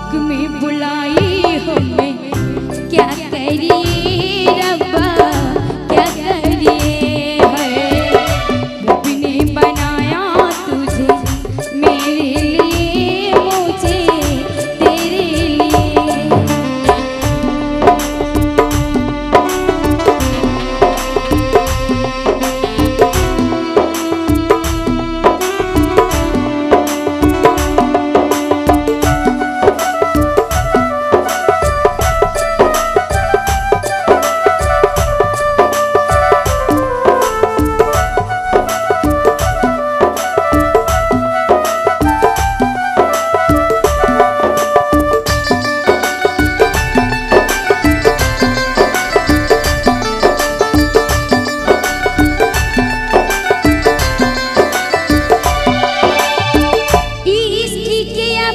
Book में बुलाई हमें। क्या करिए?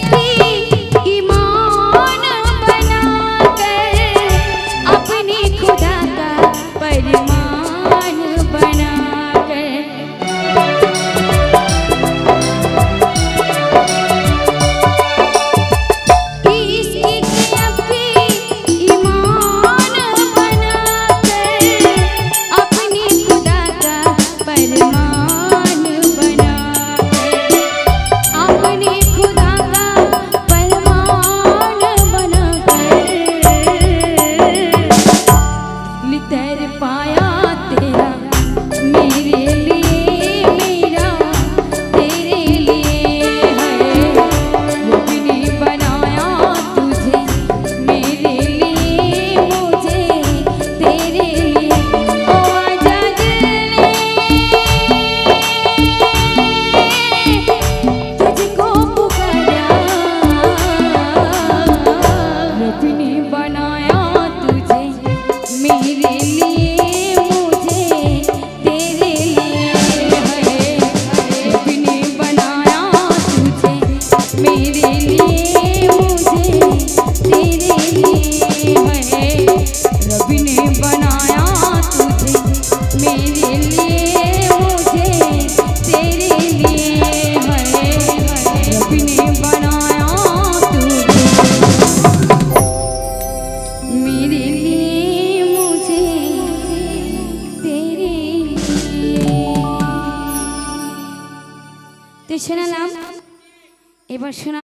happy. তো শোনালাম এবার শোনা